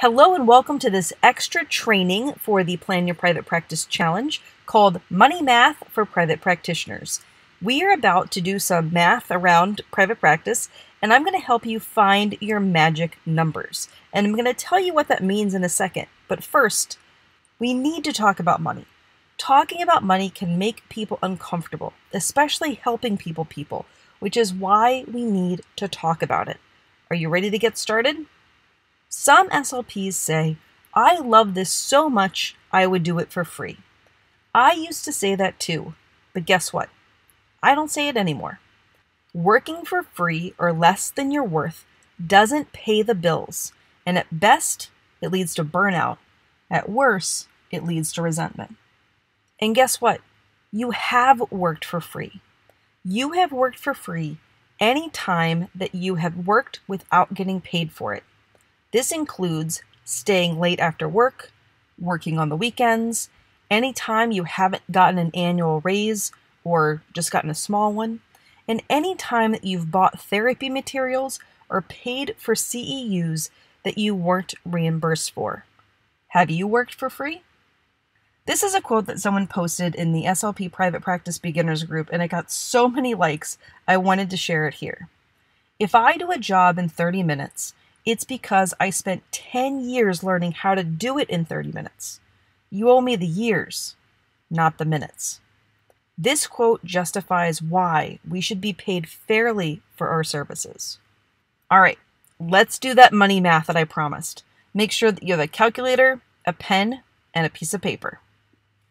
Hello and welcome to this extra training for the Plan Your Private Practice Challenge called Money Math for Private Practitioners. We are about to do some math around private practice, and I'm going to help you find your magic numbers. And I'm going to tell you what that means in a second. But first, we need to talk about money. Talking about money can make people uncomfortable, especially helping people people, which is why we need to talk about it. Are you ready to get started? Some SLPs say, I love this so much, I would do it for free. I used to say that too, but guess what? I don't say it anymore. Working for free or less than your worth doesn't pay the bills, and at best, it leads to burnout. At worst, it leads to resentment. And guess what? You have worked for free. You have worked for free any time that you have worked without getting paid for it. This includes staying late after work, working on the weekends, anytime you haven't gotten an annual raise or just gotten a small one, and any time that you've bought therapy materials or paid for CEUs that you weren't reimbursed for. Have you worked for free? This is a quote that someone posted in the SLP Private Practice Beginners group, and it got so many likes, I wanted to share it here. If I do a job in 30 minutes it's because I spent 10 years learning how to do it in 30 minutes. You owe me the years, not the minutes. This quote justifies why we should be paid fairly for our services. All right, let's do that money math that I promised. Make sure that you have a calculator, a pen, and a piece of paper.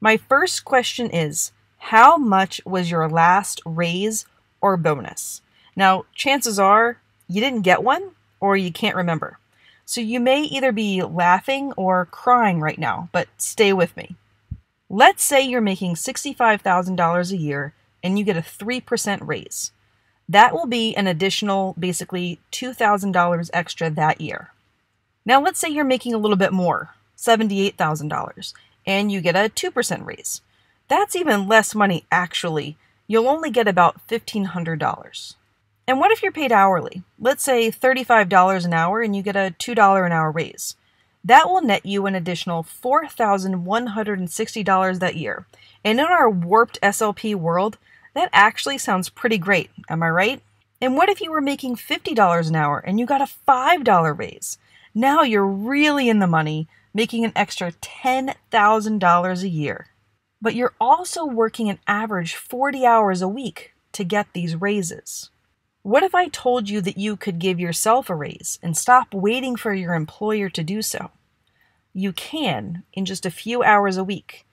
My first question is How much was your last raise or bonus? Now, chances are you didn't get one or you can't remember. So you may either be laughing or crying right now, but stay with me. Let's say you're making $65,000 a year and you get a 3% raise. That will be an additional, basically, $2,000 extra that year. Now, let's say you're making a little bit more, $78,000, and you get a 2% raise. That's even less money, actually. You'll only get about $1,500. And what if you're paid hourly? Let's say $35 an hour and you get a $2 an hour raise. That will net you an additional $4,160 that year. And in our warped SLP world, that actually sounds pretty great, am I right? And what if you were making $50 an hour and you got a $5 raise? Now you're really in the money, making an extra $10,000 a year. But you're also working an average 40 hours a week to get these raises. What if I told you that you could give yourself a raise and stop waiting for your employer to do so? You can in just a few hours a week,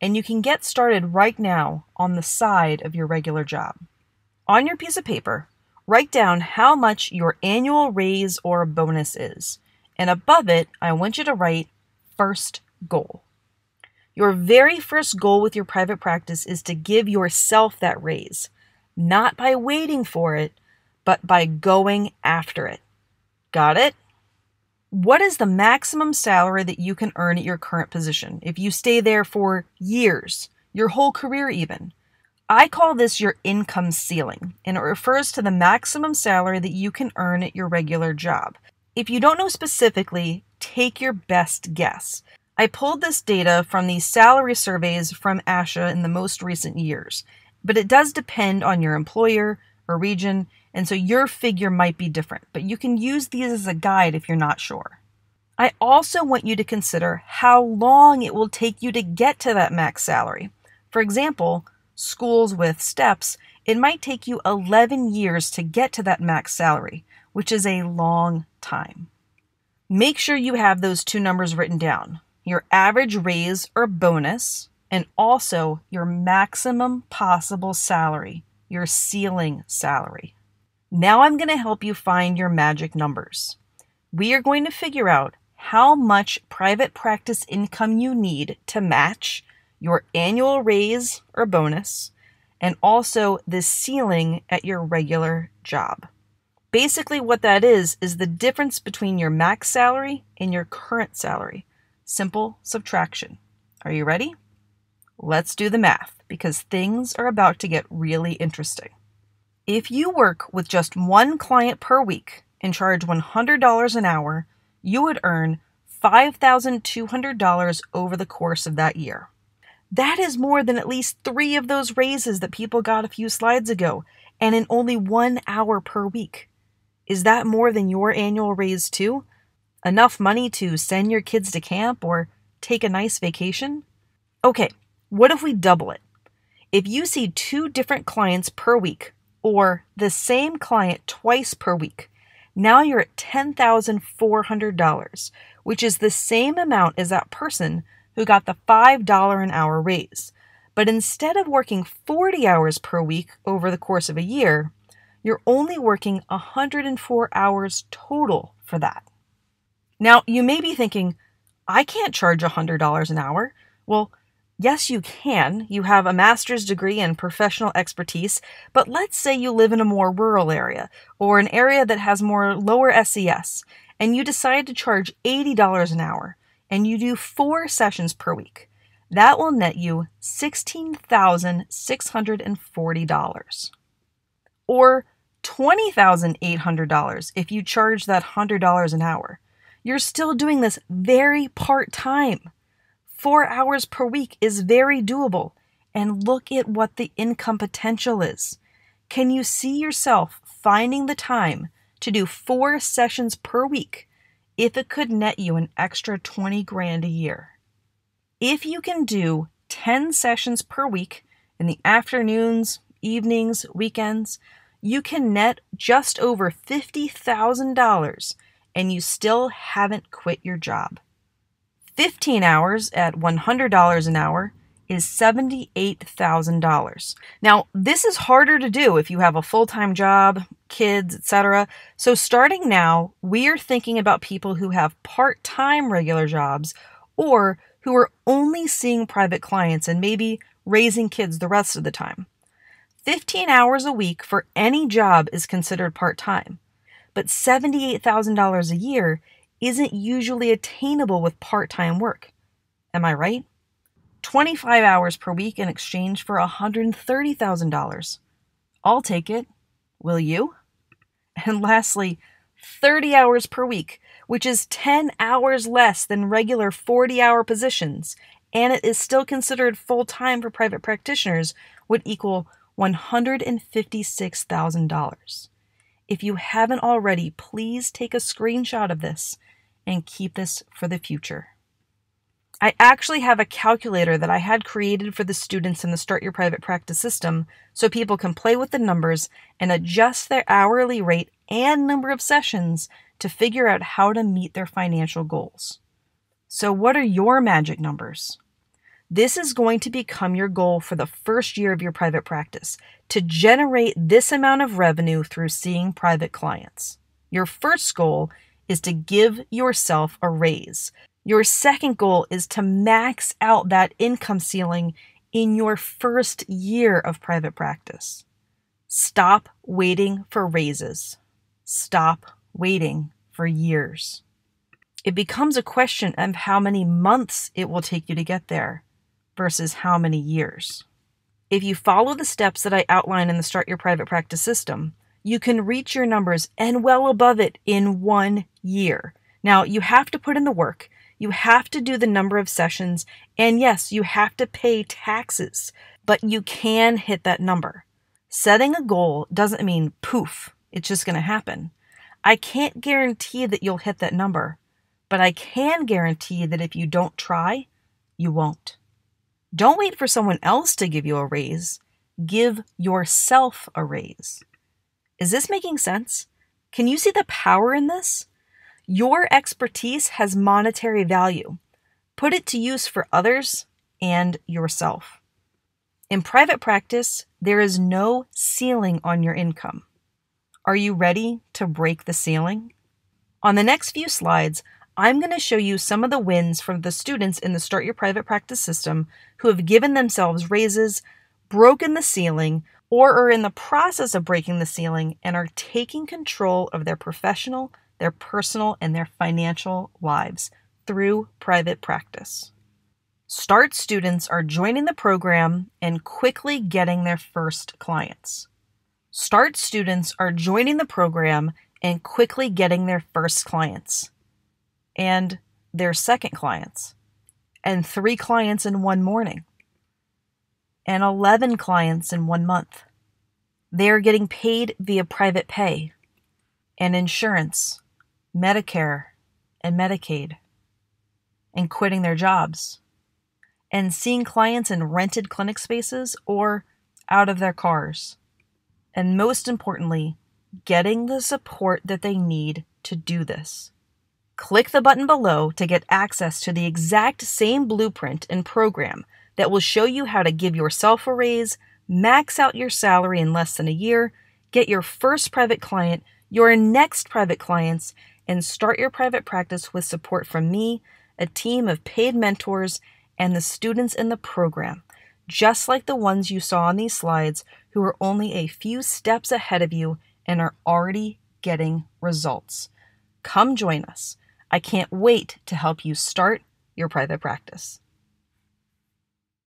and you can get started right now on the side of your regular job. On your piece of paper, write down how much your annual raise or bonus is, and above it, I want you to write first goal. Your very first goal with your private practice is to give yourself that raise, not by waiting for it but by going after it. Got it? What is the maximum salary that you can earn at your current position if you stay there for years, your whole career even? I call this your income ceiling, and it refers to the maximum salary that you can earn at your regular job. If you don't know specifically, take your best guess. I pulled this data from the salary surveys from ASHA in the most recent years, but it does depend on your employer or region and so your figure might be different, but you can use these as a guide if you're not sure. I also want you to consider how long it will take you to get to that max salary. For example, schools with steps, it might take you 11 years to get to that max salary, which is a long time. Make sure you have those two numbers written down your average raise or bonus, and also your maximum possible salary, your ceiling salary. Now I'm going to help you find your magic numbers. We are going to figure out how much private practice income you need to match your annual raise or bonus, and also the ceiling at your regular job. Basically, what that is, is the difference between your max salary and your current salary. Simple subtraction. Are you ready? Let's do the math because things are about to get really interesting. If you work with just one client per week and charge $100 an hour, you would earn $5,200 over the course of that year. That is more than at least three of those raises that people got a few slides ago, and in only one hour per week. Is that more than your annual raise, too? Enough money to send your kids to camp or take a nice vacation? Okay, what if we double it? If you see two different clients per week, or the same client twice per week, now you're at $10,400, which is the same amount as that person who got the $5 an hour raise. But instead of working 40 hours per week over the course of a year, you're only working 104 hours total for that. Now, you may be thinking, I can't charge $100 an hour. Well, yes, you can. You have a master's degree and professional expertise, but let's say you live in a more rural area or an area that has more lower SES, and you decide to charge $80 an hour and you do four sessions per week. That will net you $16,640. Or $20,800 if you charge that $100 an hour. You're still doing this very part time. Four hours per week is very doable. And look at what the income potential is. Can you see yourself finding the time to do four sessions per week if it could net you an extra 20 grand a year? If you can do 10 sessions per week in the afternoons, evenings, weekends, you can net just over $50,000 and you still haven't quit your job. 15 hours at $100 an hour is $78,000. Now, this is harder to do if you have a full-time job, kids, etc. So starting now, we are thinking about people who have part-time regular jobs or who are only seeing private clients and maybe raising kids the rest of the time. 15 hours a week for any job is considered part time, but $78,000 a year isn't usually attainable with part time work. Am I right? 25 hours per week in exchange for $130,000. I'll take it. Will you? And lastly, 30 hours per week, which is 10 hours less than regular 40 hour positions, and it is still considered full time for private practitioners, would equal $156,000. If you haven't already, please take a screenshot of this and keep this for the future. I actually have a calculator that I had created for the students in the Start Your Private Practice system so people can play with the numbers and adjust their hourly rate and number of sessions to figure out how to meet their financial goals. So, what are your magic numbers? This is going to become your goal for the first year of your private practice to generate this amount of revenue through seeing private clients. Your first goal is to give yourself a raise. Your second goal is to max out that income ceiling in your first year of private practice. Stop waiting for raises. Stop waiting for years. It becomes a question of how many months it will take you to get there versus how many years. If you follow the steps that I outline in the Start Your Private Practice system, you can reach your numbers and well above it in one year. Now, you have to put in the work, you have to do the number of sessions, and yes, you have to pay taxes, but you can hit that number. Setting a goal doesn't mean poof, it's just going to happen. I can't guarantee that you'll hit that number, but I can guarantee that if you don't try, you won't. Don't wait for someone else to give you a raise. Give yourself a raise. Is this making sense? Can you see the power in this? Your expertise has monetary value. Put it to use for others and yourself. In private practice, there is no ceiling on your income. Are you ready to break the ceiling? On the next few slides, I'm going to show you some of the wins from the students in the Start Your Private Practice system who have given themselves raises, broken the ceiling, or are in the process of breaking the ceiling and are taking control of their professional, their personal, and their financial lives through private practice. START students are joining the program and quickly getting their first clients. START students are joining the program and quickly getting their first clients. And their second clients, and three clients in one morning, and 11 clients in one month. They are getting paid via private pay and insurance, Medicare, and Medicaid, and quitting their jobs, and seeing clients in rented clinic spaces or out of their cars. And most importantly, getting the support that they need to do this. Click the button below to get access to the exact same blueprint and program that will show you how to give yourself a raise, max out your salary in less than a year, get your first private client, your next private clients, and start your private practice with support from me, a team of paid mentors, and the students in the program, just like the ones you saw on these slides who are only a few steps ahead of you and are already getting results. Come join us. I can't wait to help you start your private practice.